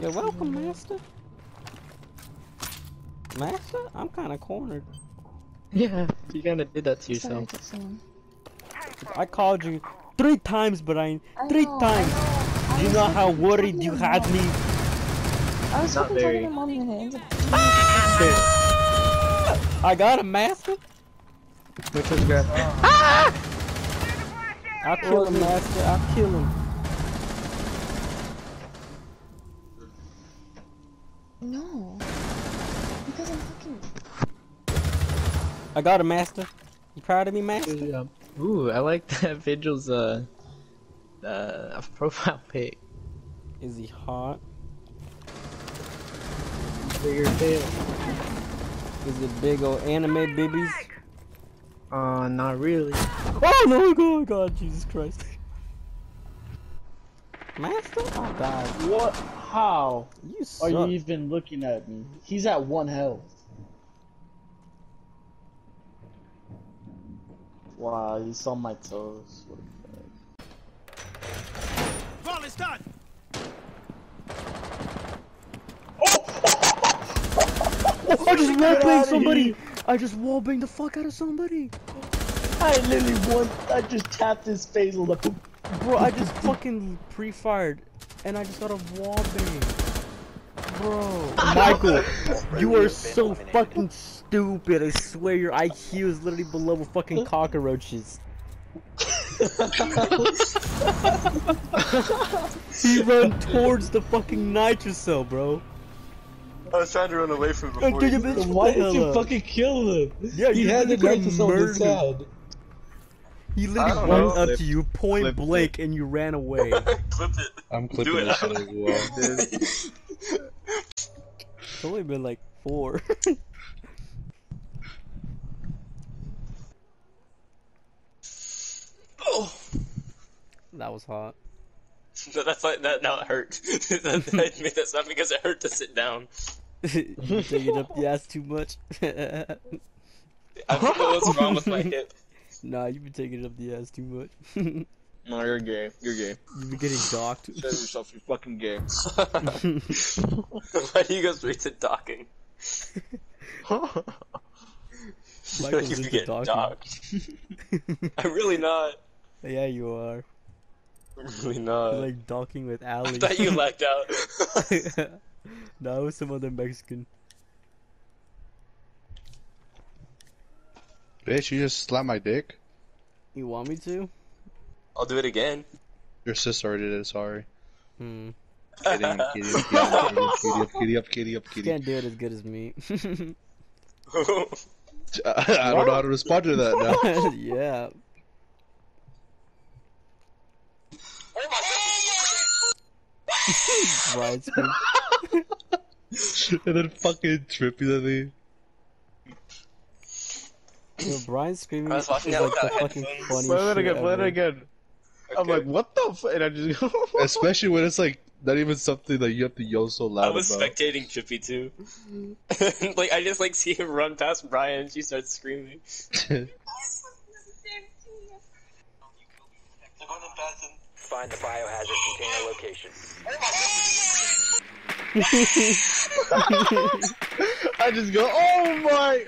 You're welcome, master. Master? I'm kind of cornered. Yeah, you kinda did that to yourself. took. I called you three times, Brian. Three know, times. Do you know how worried you had me? I was Not fucking very. talking to mommy and it I got him, master. Which was good. Ah! I'll kill him, master. I'll kill him. No. Because I'm fucking. I got him, master. You proud of me, master? Yeah. Ooh, I like that Vigil's uh, uh profile pic. Is he hot? Bigger tail. Is it big old anime babies? Uh, not really. Oh no, oh god, Jesus Christ. Master? Oh god. What? How You are you even looking at me? He's at one health. Wow, he's on my toes. What the fuck? Ball is done. Oh! I just Get wallbanged somebody! I just wallbanged the fuck out of somebody! I literally one. I just tapped his face on the. Bro, I just fucking pre-fired and I just got a wallbang. Bro. Michael, you are so fucking stupid. I swear your IQ is literally below fucking cockroaches. he ran towards the fucking nitro cell, bro. I was trying to run away from him before dude, you you did. bitch. Why the did you fucking kill him? Yeah, he you had the literally knife on his head. He literally went up to you point flip- blank and you ran away. Clip it. I'm Do clipping it. this shit as well. It's only been like four. oh, that was hot. no, that's like that. Now it hurt. that, I made that sound because it hurt to sit down. you take it up the ass too much. I don't know what's wrong with my hip. Nah, you've been taking it up the ass too much. No, you're gay. You're gay. You've been getting docked. Show yourself. You're fucking gay. Why do you go straight to docking? Michael's you into get docking. docked. I'm really not. yeah, you are. I'm really not. You're like docking with I Ali. thought you lagged out. no, it was some other Mexican. Bitch, you just slapped my dick? You want me to? I'll do it again. Your sister already did it, sorry. Hmm. Kidding, kidding, kidding, kidding, kidding, up, kidding up, You kidding. can't do it as good as me. I don't know how to respond to that now. yeah. Brian screamed. and then fucking trippy at me. Yo, Brian screaming I was watching like that the without fucking headphones. funniest Play that shit again, play ever. that again. I'm like, what the f- and I just go. Especially when it's like not even something that you have to yell so loud I was about. spectating Trippy too. like I just like see him run past Brian and she starts screaming. Find the biohazard container location. I just go, oh my!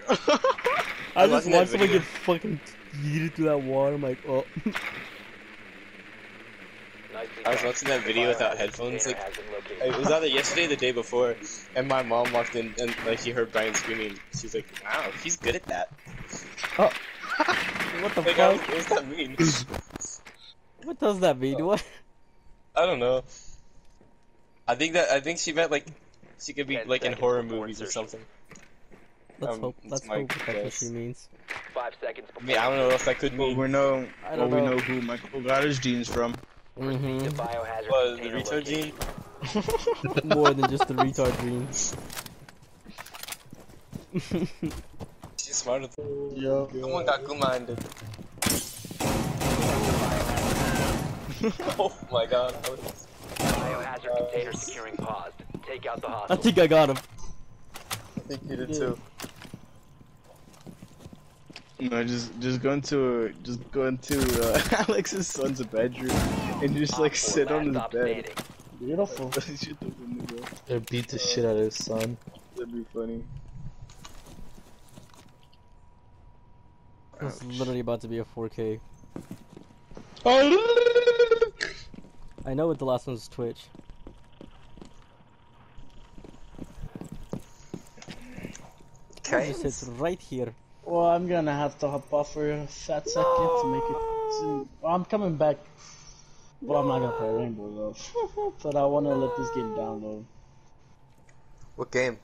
I I'm just watched someone get fucking yeeted through that water. I'm like, oh. I was watching that video without headphones, like, has been located. It was either yesterday or the day before, and my mom walked in and like she heard Brian screaming. She's like, "Wow, he's good at that." Oh, what the Like, I fuck? what does that mean? What does that mean? What? I don't know. I think that I think she meant like she could be like in horror movies or something. Let's Um, hope. Let's my hope that's what guess. she means. Five seconds I before mean, I don't know if else that could Well, mean. we know, I well, don't we know. know who Michael got his genes from. Mm-hmm. the biohazard What, the retard gene? More than just the retard dream. She's smarter. Than... Yo. Someone got minded. oh my god. I was- Biohazard container securing paused. Take out the I think I got him. I think you did Yeah. too. No, just just go into just go into uh, Alex's son's bedroom and just like Op sit on last his bed. Beautiful. Shoot the window, bro. Or beat the shit out of his son. That'd be funny. It's literally about to be a 4K. Oh, know what the last one's Twitch. Okay. It sits right here. Well, I'm gonna have to hop off for a fat second to make it. To... Well, I'm coming back. Well, I'm not gonna play Rainbow though. but I wanna let this game download. What game?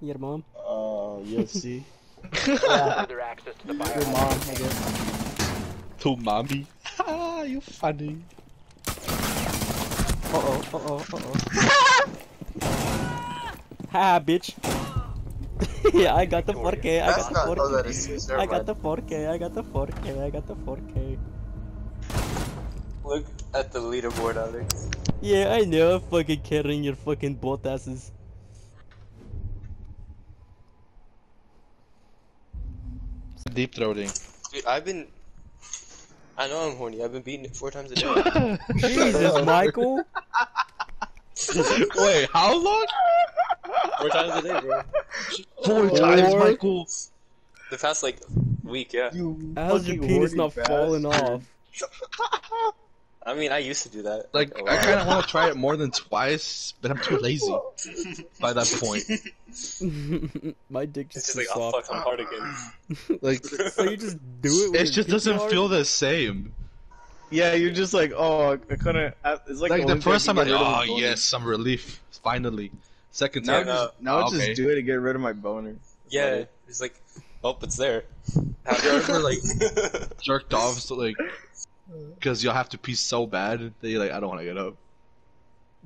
Your mom. Uh, UFC. Further access to the Your mom, I guess. to mommy. Ah, you funny. Uh oh, uh oh, uh oh. ha, bitch. yeah, I got the 4K, I got the 4K. I got the 4K, I got the 4K, I got the 4K. Look at the leaderboard, Alex. Yeah, I know, I'm fucking carrying your fucking both asses. Deep throating. Dude, I've been. I know I'm horny. I've been beating it four times a day. Jesus, Michael. Wait, how long? four times a day, bro. Four times, Michael. The past like week, yeah. You How's your penis horny not falling off? I mean, I used to do that. Like, I kind of want to try it more than twice, but I'm too lazy by that point. My dick It's just just too like, oh soft. fuck, I'm hard again. Like, So you just do it. It just doesn't feel the same. Yeah, you're just like, oh, I couldn't. Uh, it's like, Like the first thing time, to like, get rid of oh yes, some relief, finally. Second time, Yeah, just, now okay. just do it to get rid of my boner. Yeah, it's like, oh, it's there. Have you ever like jerked off so like because you'll have to pee so bad that you're like, I don't want to get up.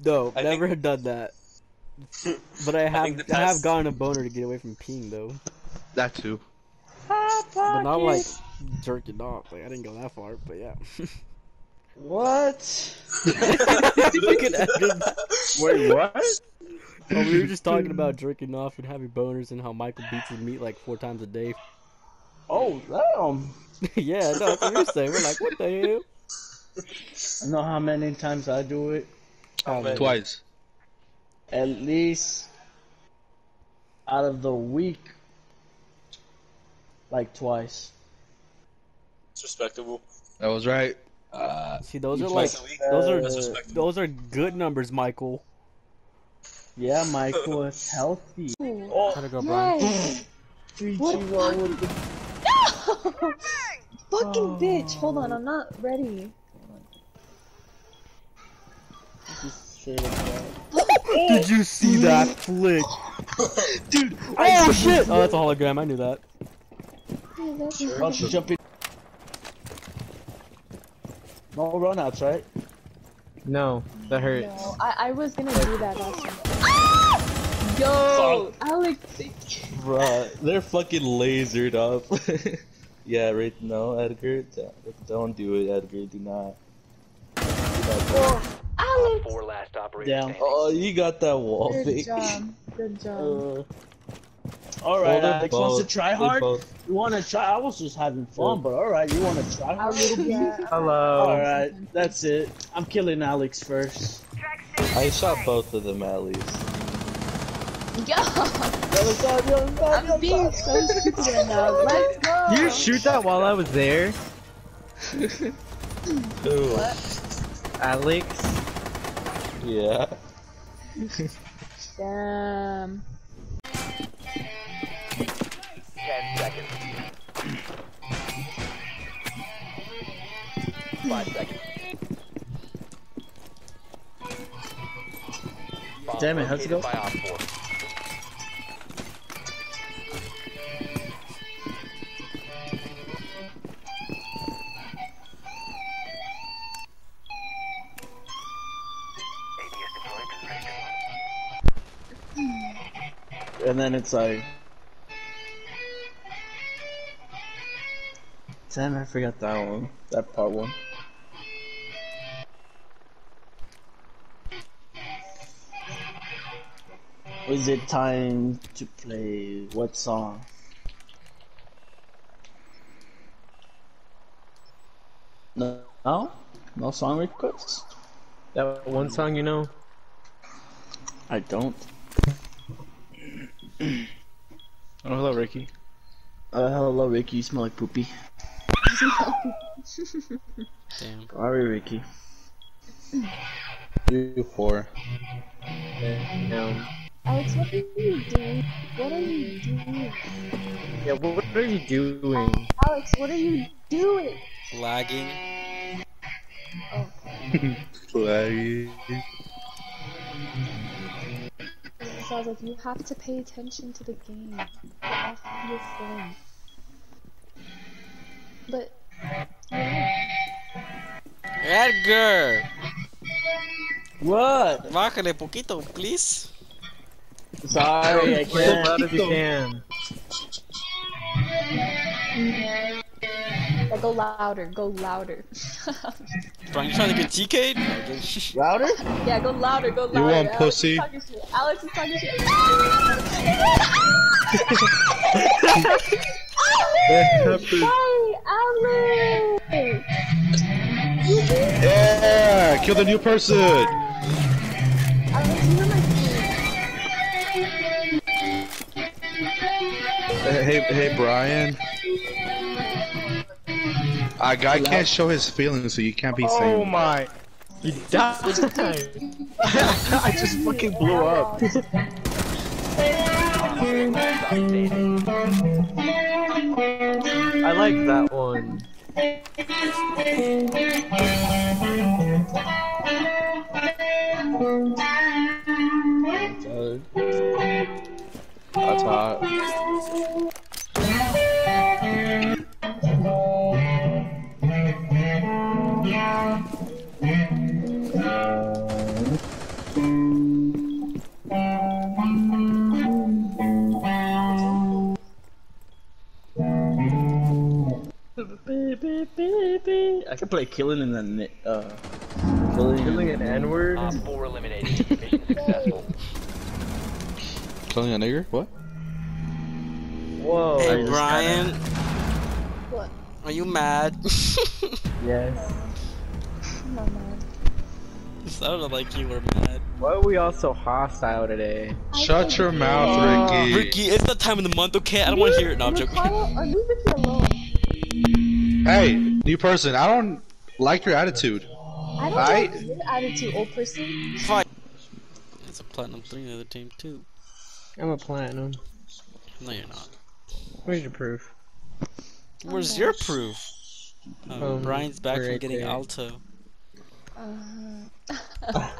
No, I never think- had done that. But I have, think the I have past- gotten a boner to get away from peeing though. That too. But not like jerking off. Like I didn't go that far, but yeah. What? you can edit that. Wait, what? Oh, we were just talking about jerking off and having boners and how Michael beats his meat like four times a day. Oh, damn. yeah, no, that's what we're saying. We're like, what the hell? I know how many times I do it. How? Twice. At least out of the week, like twice. It's respectable. That was right. Uh, See, those are like, Twice a week. those are, That's those are good numbers, Michael. Yeah, Michael, it's healthy. Oh, How'd it go, Brian? Yes. three, What? two, one, with the- No! Fucking oh. bitch. Hold on, I'm not ready. just straight up that. Did you see that flick? dude, Oh shit! Oh, that's a hologram. I knew that. Yeah, that's Why don't jump in? No runouts, right? No, that hurts. No, I, I was gonna do that last time. Yo, Alex. Bruh, they're fucking lasered up. yeah, right now, Edgar. d- Don't do it, Edgar. Do not. Oh, Alex. Four last operators Damn. Oh, you got that wall Good fake. job. Good job. Uh, Alright, Well, they're Alex wants to try hard? You wanna try? I was just having fun, but alright, you wanna try hard, little bit? Yeah. Hello. Alright, that's it. I'm killing Alex first. I shot both of them at least. Yeah. I'm being so stupid right now. Let's go. Did you shoot that while I was there, Ooh, Alex? yeah. Damn. Ten seconds. Five seconds. Damn it, how's it you go? And then it's like. Damn, I forgot that one. That part one. Is it time to play what song? No? No, no song requests? That one song you know? I don't. Oh, hello, Ricky. Uh, hello, Ricky. You smell like poopy. Damn. Sorry, Ricky. You whore. No. Alex, what are you doing? What are you doing? Yeah, what, what are you doing? Alex, what are you doing? Lagging. Oh, Play. So I was like, you have to pay attention to the game. Get off your phone. But, yeah. Edgar! What? Bájale poquito, please. Sorry, I Play as loud can't. as you can. Yeah, go louder, go louder. Brian, you trying to get TK'd? Louder? yeah, go louder, go louder. You want Alex pussy? Is talking shit. Alex is talking shit. Hi, Alex! Yeah, kill the new person. Alex, you were my Hey, hey, Brian. A guy can't show his feelings, so you can't be Oh saying. my! You died! I just fucking blew up. I like that one. That's hot. I could play killing in the ni- uh. Killing, Killing an N-word? Op 4 eliminated. Mission successful. Killing a nigger? What? Whoa. Hey, Brian, What? are you mad? Yes. I'm not mad. it sounded like you were mad. Why are we all so hostile today? Shut your mouth, Ricky. Ricky, it's that time of the month, okay? I don't want to hear it. No, I'm joking. Ricardo, or leave Ricky alone. Hey, new person. I don't like your attitude. I don't I- like your attitude, old person. Fight. It's a platinum three in the other team too. I'm a platinum. No, you're not. Where's your proof? Where's your proof? Oh, Um, Brian's back from getting there. alto. Uh,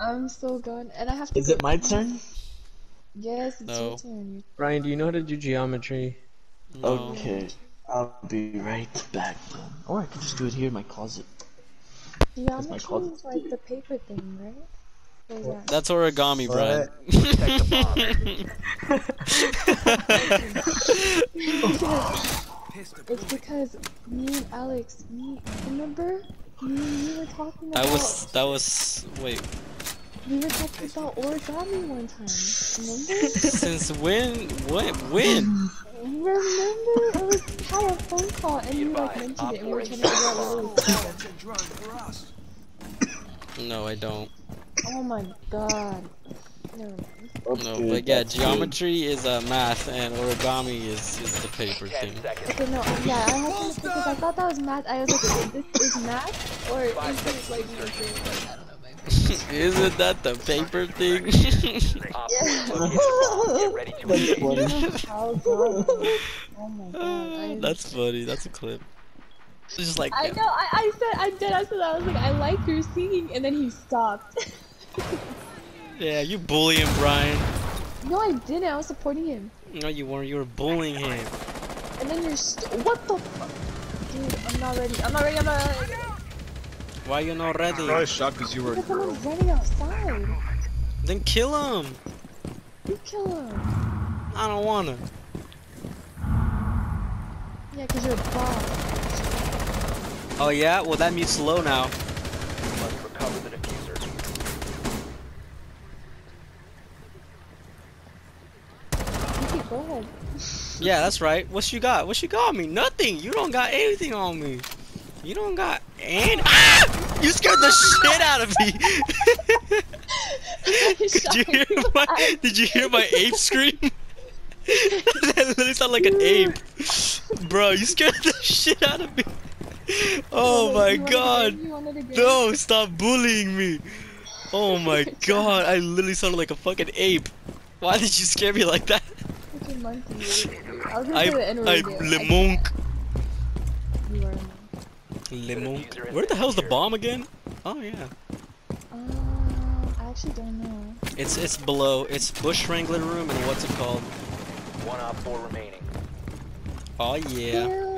I'm so gone, and I have to. Is it my turn? Yes, it's No. your turn. Brian, do you know how to do geometry? No. Okay. I'll be right back. Or I could just do it here in my closet. Geometry closet. is like the paper thing, right? What is that? That's origami, Brian. It's because me and Alex, me, remember? You were talking about. that was that was wait. We were talking about origami one time. Remember? Since when? What? When? remember? I was had a phone call and you like mentioned it and we were trying to figure out what it was. No, I don't. Oh my god. Never mind. No, but yeah, geometry is uh, math and origami is, is the paper thing. Okay, no, yeah, I had to because I thought that was math. I was like, is this is math or is this like something like I don't know, maybe. Isn't that the paper thing? Op 4 located the bomb. Get ready to That's funny. Oh god. Oh my god. I, That's funny. That's a clip. It's just like I know. I, I said I did. I said I was like I like your singing, and then he stopped. Yeah, you bullying Brian. no, I didn't. I was supporting him. No, you weren't. You were bullying him. And then you're st- what the fuck, dude? I'm not ready. I'm not ready. I'm not ready. Why you not ready? I Probably shocked because you were a Because girl. someone's running outside. Then kill him. You kill him. I don't wanna. Yeah, because you're a bot. Oh yeah? Well that mute's low now. Must recover the diffuser. You can go ahead. Yeah, that's right. What you got? What you got on me? Nothing. You don't got anything on me. You don't got and ah! You scared the shit out of me. Did you hear my? Did you hear my ape scream? that literally sounded like an ape. Bro, you scared the shit out of me. Oh my god. No, stop bullying me. Oh my god, I literally sounded like a fucking ape. Why did you scare me like that? Such a monkey. I was gonna I, say the N-word, I, dude. le monk. You are a monkey. Le monk. Where the hell's the bomb again? Oh yeah. Uh, I actually don't know. It's it's below. It's Bush Wrangler room and what's it called? One op four remaining. Oh yeah. Ew.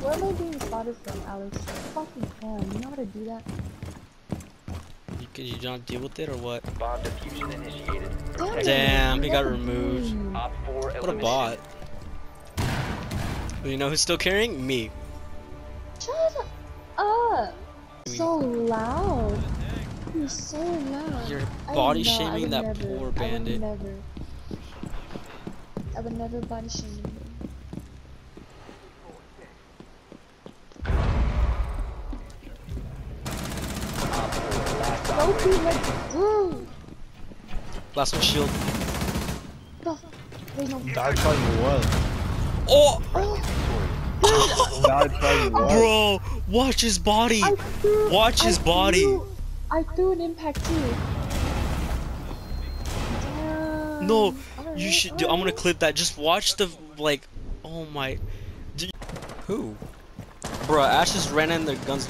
Where am I being spotted from, Alex? Fucking hell, you know how to do that? You, can you not deal with it or what? Bomb diffusion initiated. Damn, he got removed. do. Op four What a eliminated. bot. You know who's still carrying? Me. Shut up! So loud. You're so loud. You're body not- shaming would that never, poor I would bandit. never. I would never body shame Last one shield. No. No. Died trying what? Oh, Died trying what? bro, watch his body. Threw, Watch his I body. Threw, I threw an impact too. Damn. No, you Alright, should. Do, I'm gonna clip that. Just watch the like. Oh my. Do, who? Bro, Ash just ran in the guns.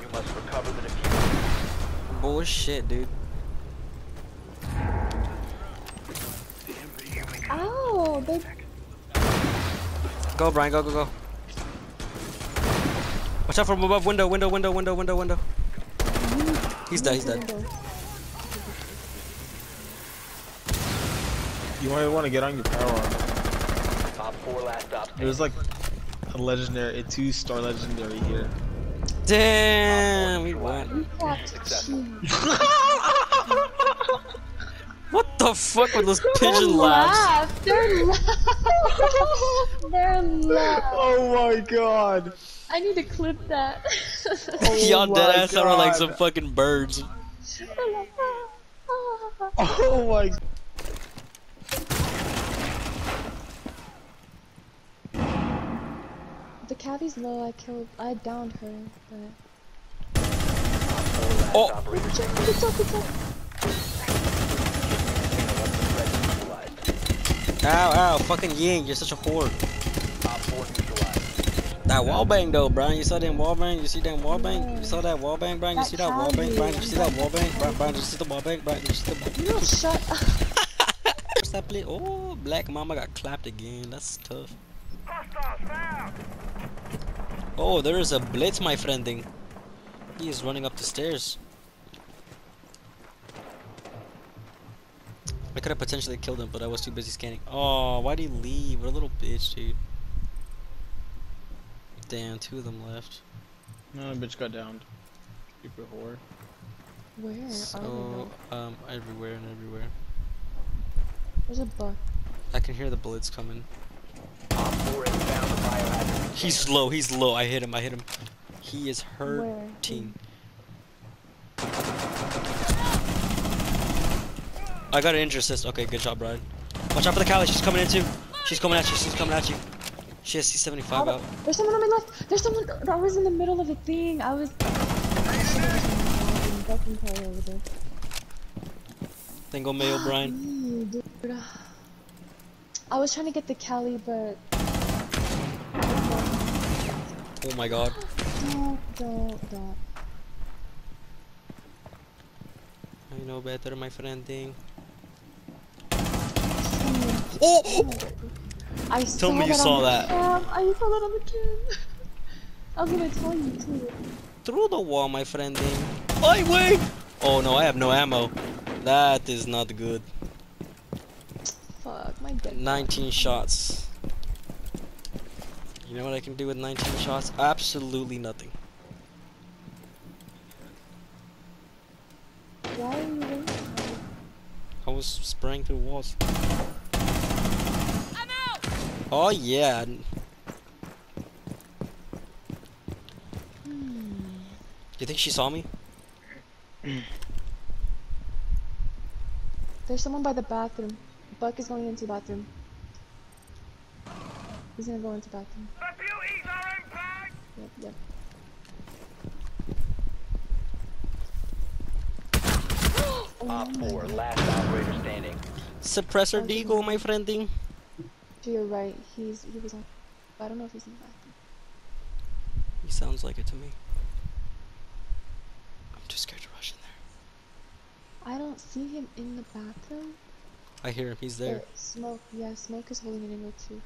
You must recover the diffuser. Bullshit, dude. Ow! They Go, Brian. Go, go, go. Watch out from above. Window, window, window, window, window, window. He's dead. He's dead. You might want to get on your power armor. Op four last stop. There's like a legendary, a two star legendary here. Damn, we won. we cracked Successful. cheese. What the fuck with those pigeon laughs? They're laugh. They're laugh. Oh my god! I need to clip that. Oh Y'all my dead ass sounded like some fucking birds. Ah. Oh my. the Cavi's low. I killed. I downed her, but. Oh. Check, it's up, it's up. Ow, ow, fucking Ying, you're such a whore. Op four neutralized. That wall bang though, Brian. You saw that wall bang? You see that wall bang? You saw that wall bang, Brian? You see that wall bang, Cali. Brian? You see that wall bang? Brian, Brian, you see the wall bang? Brian, you see the wall You don't shut up. What's that play? Oh, Black Mama got clapped again. That's tough. Oh, there is a blitz, my friending. He is running up the stairs. I could have potentially killed him, but I was too busy scanning. Oh, why'd he leave? What a little bitch, dude. Damn, two of them left. No, bitch got downed. Stupid whore. Where are So, um, everywhere and everywhere. There's a bug. I can hear the bullets coming. Op four has found the biohazard. He's low, he's low. I hit him, I hit him. He is hurting. I got an injury assist. Okay, good job, Brian. Watch out for the Kali. She's coming in too. She's coming at you. She's coming at you. She has C75 How the- out. There's someone on my left. There's someone. I was in the middle of a thing. I was. Fucking play over there. Then go mail, Brian. I was trying to get the Kali, but Oh my god. don't, don't, don't. I know better, my friend thing. Oh! I Tell me you saw that. Cam. I saw that on the cam. I was gonna tell you too. Through the wall, my friend thing. Oi, wait! Oh no, I have no ammo. That is not good. Fuck, my dead. 19 shots. You know what I can do with 19 shots? Absolutely nothing. Why are you waiting? I was spraying through walls. I'm out! Oh yeah. Hmm. You think she saw me? There's someone by the bathroom. Buck is going into the bathroom. He's gonna go into the bathroom. Yep, yep. Op 4, last operator standing. Suppressor Deagle, my friending. To your right, he's he was on. I don't know if he's in the bathroom. He sounds like it to me. I'm too scared to rush in there. I don't see him in the bathroom. I hear him. He's there. Uh, smoke, yeah, smoke is holding an angle too.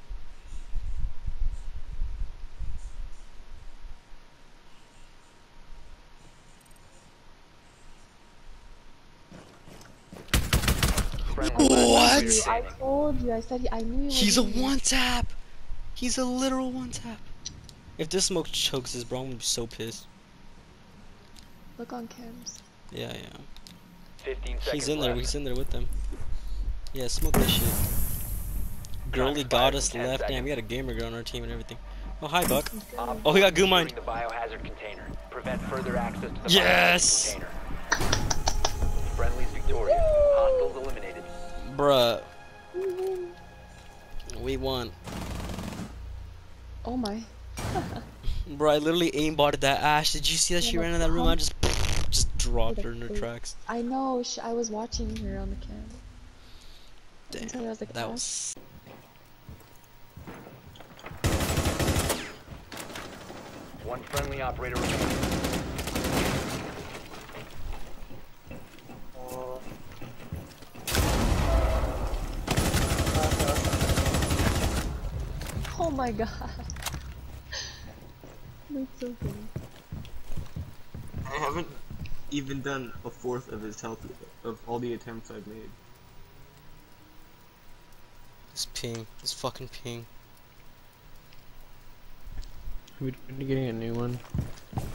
Friendly What? I told you. I said I knew. He's a one tap. He's a literal one tap. If this smoke chokes this, bro, I'm gonna be so pissed. Look on cams. Yeah, yeah. 15 seconds He's in there. left. He's in there with them. Yeah, smoke this shit. Girly goddess Ten left. Damn, we got a gamer girl on our team and everything. Oh, hi, Buck. Op Oh, we got goo securing mine. the biohazard container. Prevent further access to the Yes! biohazard container. Friendly's victorious. Hostiles eliminated. Bruh. We won. Oh my. Bro, I literally aimbotted that Ash. Did you see that she Yeah, ran in that room? I just just dropped her in her a- tracks. I know. Sh I was watching her on the cam. Until I Damn, was like, that "Oh." was. One friendly operator Oh my god. That's so funny. I haven't even done a fourth of his health of all the attempts I've made. This ping. This fucking ping. We're getting a new one. One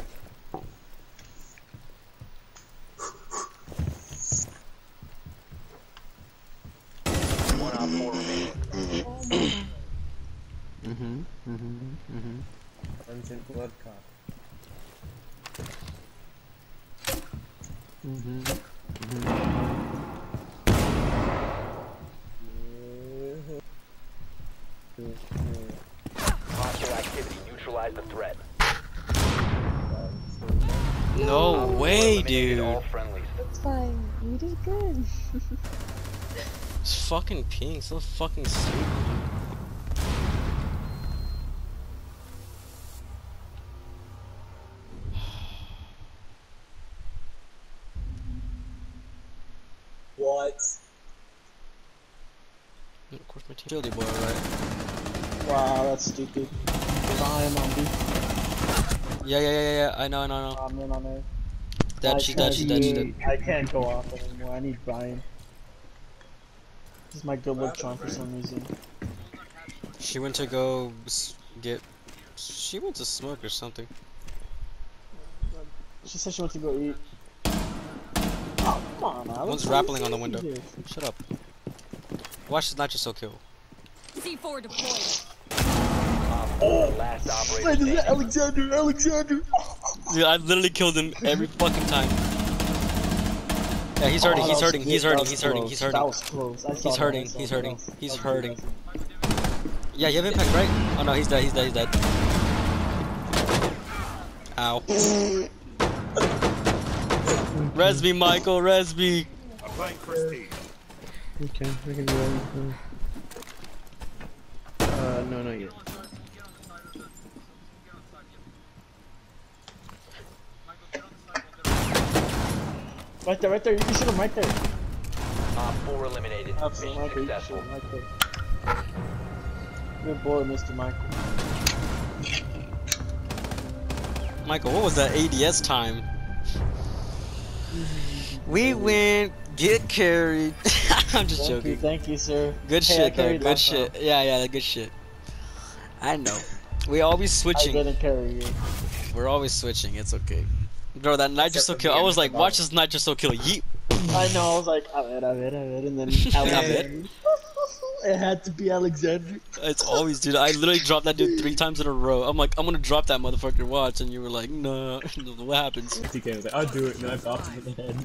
fucking ping. So fucking stupid. What? Of course, my team. Fieldy boy, right? Wow, that's stupid. Ryan on B. Yeah, yeah, yeah, yeah, yeah. I know, I know, I know. I'm in on it. Dead, I she dead, she dead, she dead. I can't go off anymore. I need Brian. This is my good luck charm for some reason. She went to go get. She went to smoke or something. She said she wants to go eat. Oh, come on now. One's let's- rappelling on the window. Jesus. Shut up. Watch this so kill. C4 deployed. Op 4 last operator Wait, is standing. that Alexander? Alexander! Dude, I literally killed him every fucking time. Yeah, he's Oh, hurting, that he's hurting, he's hurting, he's hurting, close. he's That hurting. was close. I saw He's hurting, he's hurting, he's hurting. Yeah, you have impact, right? Oh no, he's dead, he's dead, he's dead. Ow. res me, Michael, res me. Okay, we can do everything. Uh, no, not yet. Right there, right there. You can shoot him right there. Op 4 eliminated. Absolutely, Mission Michael. You can shoot successful. him right there. Good boy, Mr. Michael. Michael, what was that ADS time? We went, get carried. I'm just Thank you, joking. thank you, sir. Good Hey, shit, though. Good shit. round. Yeah, yeah, good shit. I know. We always switching. I didn't carry you. We're always switching. It's okay. Bro, that nitro Except for kill. I was like, watch this nitro kill. Yeet. I know, I was like, a ver, a ver, a ver, and then A ver. Alexander. It had to be Alexander. It's always, dude. I literally dropped that dude three times in a row. I'm like, I'm gonna drop that motherfucker. Watch, and you were like, no. what happens? TK was like, I'll do it, and I dropped him in the head.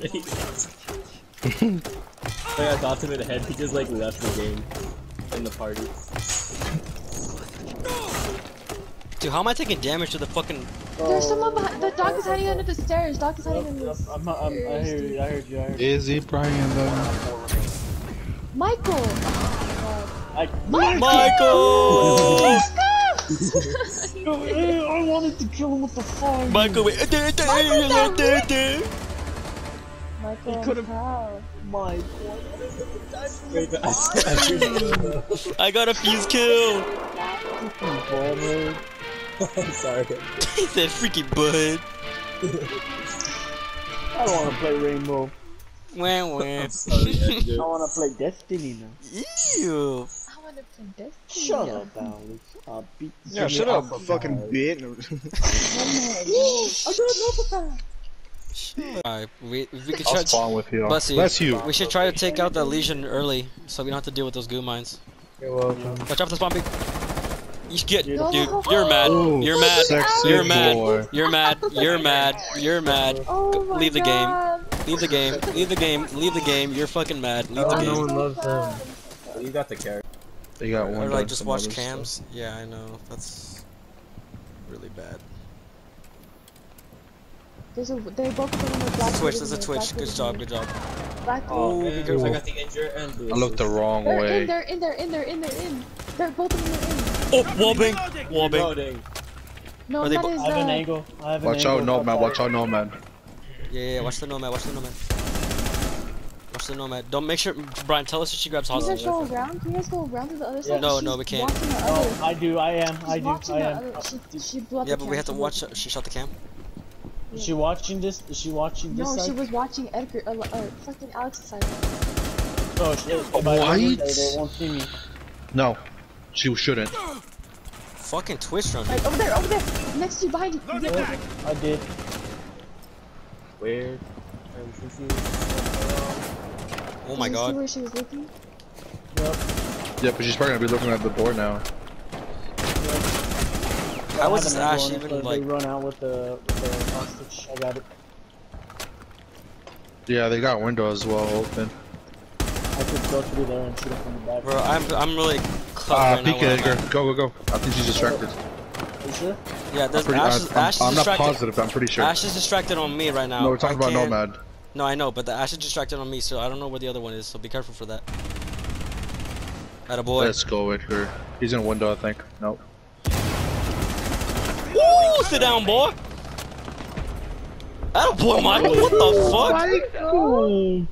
like, I dropped him in the head, he just like left the game in the party. Dude, how am I taking damage to the fucking? There's someone behind. The dog is hiding under the stairs. Dog is hiding under the stairs. I'm, I'm, I heard you. I heard you. I heard you. Izzy Brian though. Michael. I, Michael! Michael. I wanted to kill him with the fire. Michael, wait. Michael, He I'm could've- proud. Michael. Wait, I, I got a fuse kill. Bomber. I'm sorry. He said, "Freaky bud." I don't want to play Rainbow. Wah wah. I'm sorry, I want to play Destiny now. Ew. I want to play Destiny. Shut up, Alex. I'll beat the Yeah, shut up, Alpha fucking five. bitch. I got an Alright, we, if we could try. spawn with you. Bussy, Bless you. We should try to take out the Lesion early, so we don't have to deal with those Gu mines. You're welcome. Watch out for the spawn peak. You get, dude. No. Oh. You're mad. You're mad. You're mad. You're mad. You're mad. You're mad. Leave the game. Leave the game. Leave the game. Leave the game. You're fucking mad. Leave the Oh, no one loves him. You got the character. They got one. Or like just watch cams. Yeah, I know. That's really bad. There's a. They both of in the black. Twitch. There's a Twitch. Good job. Good job. Black Oh, Widow. be And careful. I got the injure and I looked the wrong way. They're in way. there, in there, in there, in there, in. They're both of them are in. Oh, wallbang. Wallbang. Loading. No, Are they that bo- I have an angle. I have an Watch angle. out, Nomad. Watch out, Nomad. Yeah, yeah, yeah. Watch the nomad. Watch the nomad. Watch the nomad. Don't make sure. Brian, tell us if she grabs Can you guys hostage. go around? Can you guys go around to the other side? No, She's no, we can't. Watching the Oh. I do. I am. She's I do. I am. other. She, she Yeah, but we have to watch. blew- She shot the cam. Is she watching this? Is she watching this No, side? she was watching Edgar. Uh, uh, fucking Alex's side. Oh shit! If What? go in there, they won't see me. No, she shouldn't. Fucking twist run. Right over there, over there, next to you, behind you. Yeah. I did. Where? I'm confused. Oh my Did you see god. where she was looking? Yep. Yeah, but she's probably gonna be looking at the door now. How was I have this an Ash angle even so like? They run out with the, with the hostage. I got it. Yeah, they got windows as well open. I could go through there and shoot it from the back. Bro, I'm I'm really caught Ah, right now. peek where Edgar. Go, go, go. I think she's distracted. You sure? Yeah, there's Pretty, Ash. I, Is, I'm, Ash is I'm not positive, but I'm pretty sure. Ash is distracted on me right now. no, we're talking I about can't- Nomad. No, I know, but the Ash is distracted on me, so I don't know where the other one is. So be careful for that. Atta boy. Let's go, Edgar. He's in a window, I think. Nope. Woo! Sit down, boy. Atta boy, Michael. What the fuck? Michael!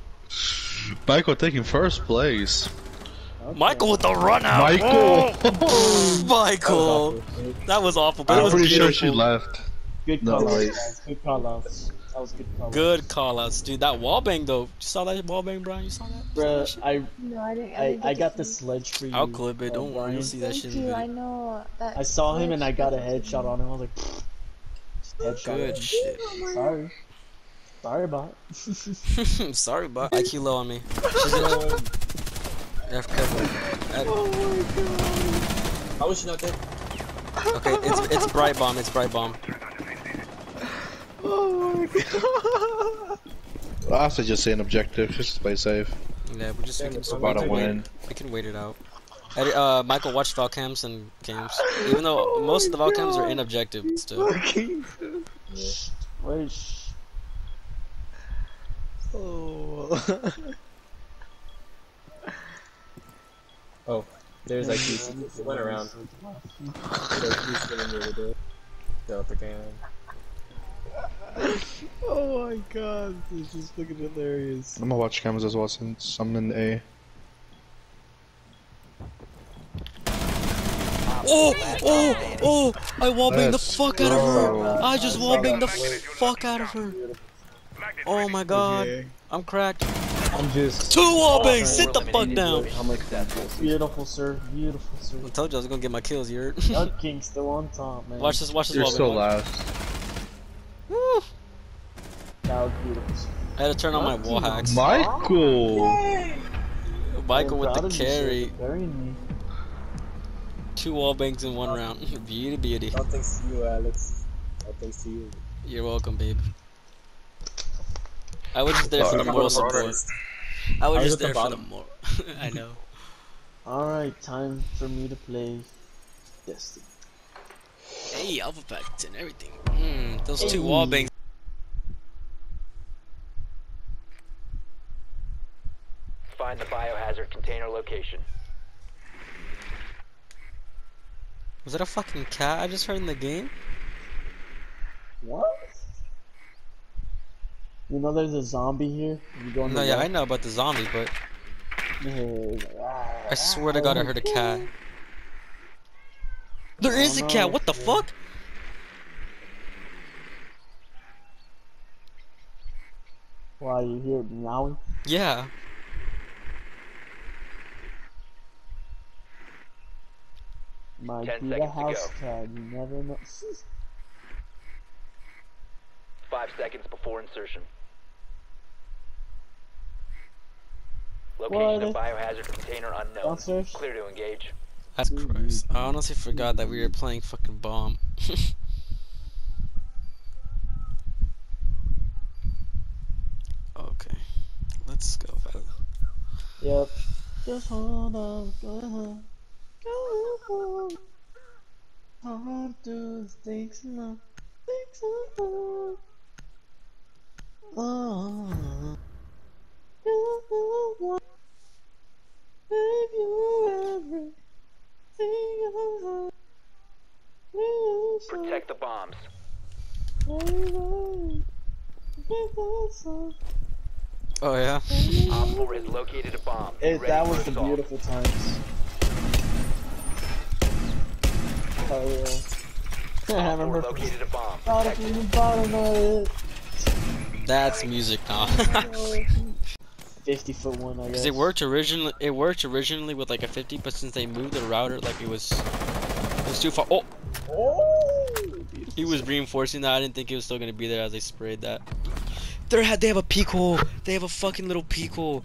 Michael taking first place. Michael with the run out. Michael! Michael. That was awful, but it I'm was pretty beautiful. sure she left. Good No, call outs, wait. Good call outs. That was good call outs. Good call outs, dude. That wallbang though. You saw that wallbang, Brian? You saw that? You saw that Bruh. I No, I didn't. I, I, didn't I got the sledge for you. I'll clip it. Don't worry. You'll see that Thank shit you. I know that. I saw him and I got a headshot on him. I was like, headshot. Good him. shit. Sorry. Sorry about it. Sorry, but IQ low on me. She's in. Yeah, careful. Uh, How was she not dead? okay, it's it's bright bomb. It's bright bomb. Oh my god. well, I say just say an objective, just to play safe. Yeah, we're just we can, About we to can wait. win. We can wait it out. Eddie- Uh, Michael, watch Valcams and games. Even though most of the Valcams are in objective, but still. Wait. Oh, there's like these. It went around. There's these sitting near the door. Throw up the can. Oh my god, this is looking hilarious. I'm gonna watch cameras as well since I'm in A. Oh, oh, oh! I wallbanged the fuck out of her. I just wallbanged the fuck out of her. Oh my god, I'm cracked. I'm just. Two wallbangs. Sit the fuck down. Beautiful, sir. Beautiful, sir. I told you I was gonna get my kills. You heard? Duck King still on top, man. Watch this. Watch this You're wallbang. still last. Woo. That was beautiful. sir. I had to turn on my wall hacks. Michael! Michael with oh, the proud of you, sir, carry. for carrying me. Two wall bangs in one round. beauty, beauty. All thanks to you, Alex. All thanks to you. You're welcome, babe. I was just there for the moral support. I was just there for the moral. I know. Alright, time for me to play Destiny. Hey, alpha packs and everything. Mm, those two wall bangs. Find the biohazard container location. Was that a fucking cat I just heard in the game? What? You know there's a zombie here? You go in No, the yeah, I know about the zombie, but Yeah, he's "Ah, I swear to God, I heard a cat. There is a cat. What the fuck? Why you hear it meowing? Yeah. Might Ten be the house cat, you never know. Five seconds before insertion. Location of What? biohazard container unknown. Downstairs? Clear to engage. That's mm-hmm. Christ. I honestly forgot that we were playing fucking bomb. okay. Let's go. fella. Yep. Just hold on, go on, go on. Hard to think so, think so. Oh, Protect the bombs. Oh yeah. Op 4 has located a bomb. It, that was the beautiful times. Oh yeah. I Op 4 remember located a bomb. bottom Protect from it. the bottom of it. That's music now. 50 foot one, I guess. Because it worked originally. It worked originally with like a 50, but since they moved the router, like it was, it was too far. Oh, Oh! he was reinforcing that. I didn't think he was still gonna be there as they sprayed that. They had. They have a peek hole. They have a fucking little peek hole.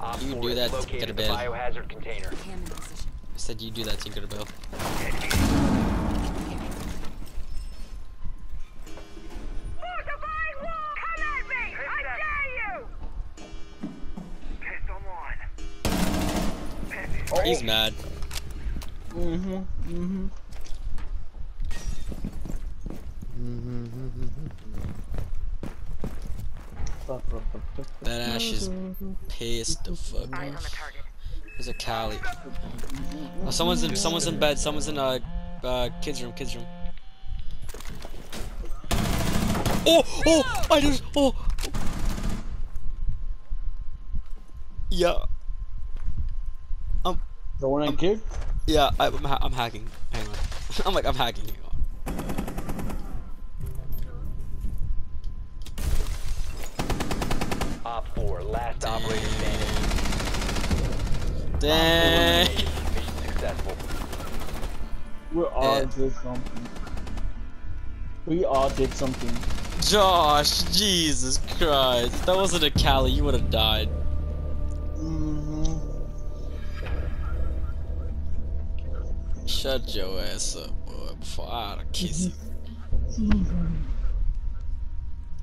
Op You do has that, located the Tinkerbell. biohazard container. Cam in position. I said you do that, Tinkerbell. He's mad. Mm-hmm. Mm-hmm. That ash is pissed the fuck off. There's a Kali. Oh, someone's in. Someone's in bed. Someone's in uh, uh, kids room. Kids room. Oh, oh! I just. Oh. Yeah. The one I kicked? Yeah, I, I'm, ha I'm hacking. Hang on. I'm like, I'm hacking. Hang on. Op 4, last operator standing. Dang. Mission successful. We all Yeah. did something. We all did something. Josh, Jesus Christ. If that wasn't a Kali, you would have died. Shut your ass up, boy, before I kiss you.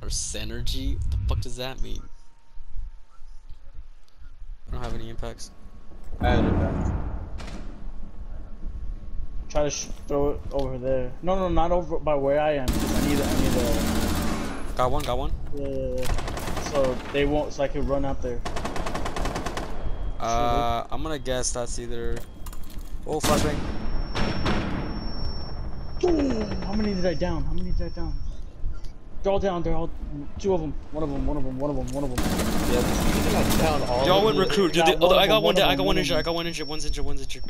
or synergy? What the fuck does that mean? I don't have any impacts. I Added that. Try to sh throw it over there. No, no, not over by where I am. I need, I need a. Got one, got one. Yeah. So they won't. So I can run out there. Uh, I'm gonna guess that's either. Oh, flashbang. Ooh, how many did I down? How many did I down? They're all down. They're all two of them. One of them. One of them. One of them. One of them. Yeah, this is not down all Y'all went recruit. Got Dude, one oh, of I got them, one. one dead. I got one one injured. I got one injured. One's injured. One's injured.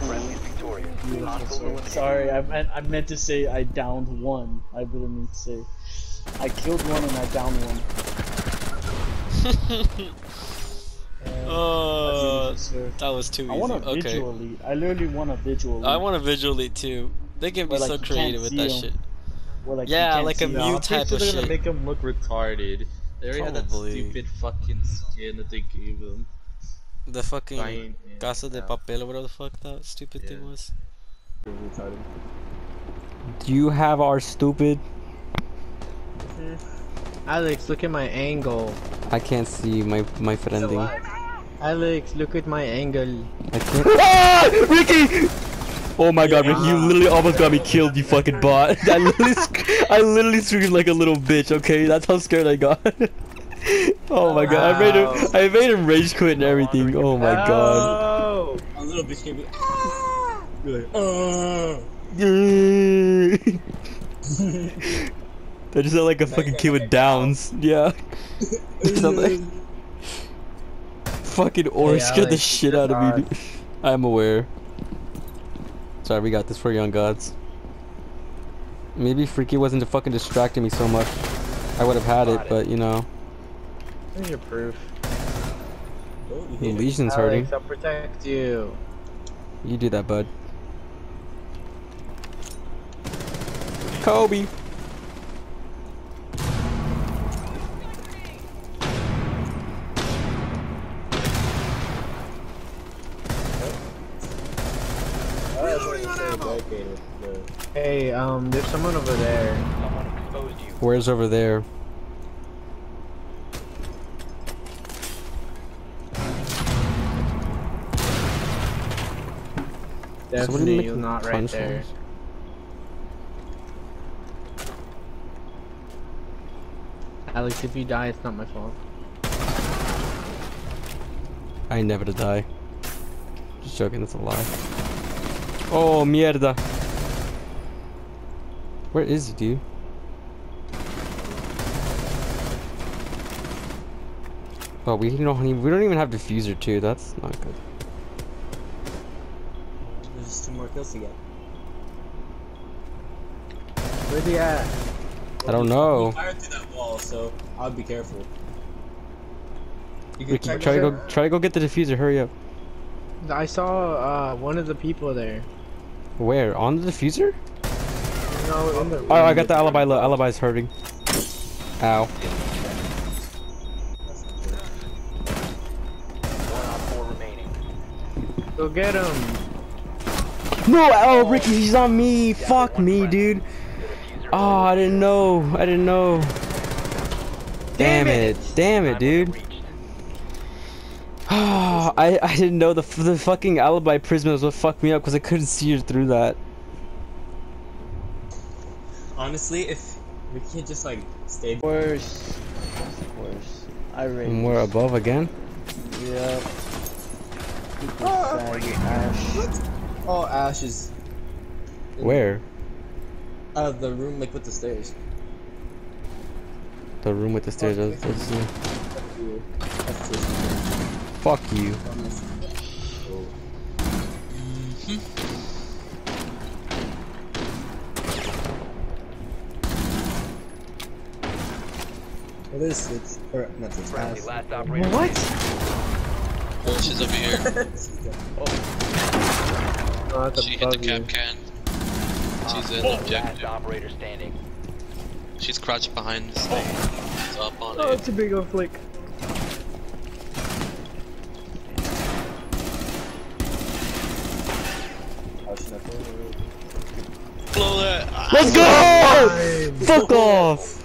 Friendly is victorious. Beautiful, Hostile sir. eliminated. Sorry, I meant, I meant to say I downed one. I really meant to say I killed one and I downed one. Oh, that was too I easy. want a Okay. visual elite. I literally want a visual elite. I want a visual elite too. They can be like, so creative with that that 'em. shit. Where, like, Yeah, like a see Mew out. I'm pretty type sure of they're gonna make him look retarded. They already had that Probably. stupid fucking skin that they gave him. The fucking Fine, yeah, Casa de. Papel or whatever the fuck that stupid thing was. Retarded. Do you have our stupid? Alex, look at my angle. I can't see my my friending. Alex, look at my angle. Ah! Ricky! Oh my god, Ricky, you literally almost got me killed, you fucking bot. I literally, sc- I literally screamed like a little bitch. Okay, that's how scared I got. oh my god, I made him, I made him rage quit and everything. Oh my god. Oh! A little bitch can be. Ah! You're like, uh. That just sounded like a fucking kid with downs. Yeah. It fucking or Hey, scared the shit out of me. dude. I'm aware. Sorry, we got this for young gods. Maybe Freaky wasn't fucking distracting me so much. I would have had it, but you know, Here's your proof. The it. Lesion's hurting. Alex, I'll protect you. You do that, bud. Kobe. Say dedicated, but- Hey, um, there's someone over there. Someone exposed you. Where's over there? Somebody Definitely making not right there. sounds? Alex, if you die, it's not my fault. I ain't never to die. Just joking, that's a lie. Oh, mierda. Where is he, dude? Oh, we don't even, we don't even have diffuser too. That's not good. There's just two more kills to get. Where's he at? I don't know. He fired through that wall, so I'd be careful. You can Ricky, check try to go, try to go get the diffuser. Hurry up. I saw uh, one of the people there. Where? On the diffuser? No, in the Oh, I got the alibi. Look, alibi's hurting. Ow. One on four remaining. Go get him. No, oh, Ricky, he's on me. Fuck me, dude. Oh, I didn't know. I didn't know. Damn it. Damn it, dude. Oh, I, I didn't know the, the fucking alibi prism was what fucked me up because I couldn't see her through that. Honestly, if we can't just like stay. Worse. Worse. I rage. And we're above again. Yeah. Super saggy Ash. Oh, Ash is Where? out of the room, like with the stairs. The room with the stairs. Let's- let's see. That's true. Fuck you. It is Switch, or not Switch, Friendly last operator. What? Oh, she's over here. Oh, that's She hit the cap can. She's in oh. Last objective. operator standing. She's crouched behind this oh. thing. She's up on Oh, it. it's a big old flick. Blow that. Ah, Let's go! Fuck off!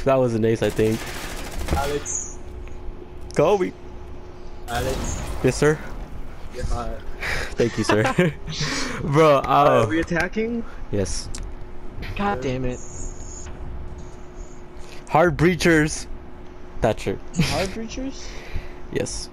that was an ace, I think. Alex, Kobe. Alex, Yes, sir. you're hot. Thank you, sir. Bro, Are uh, we attacking? yes. God damn it. Hard breachers. Thatcher. Hard breachers? Yes.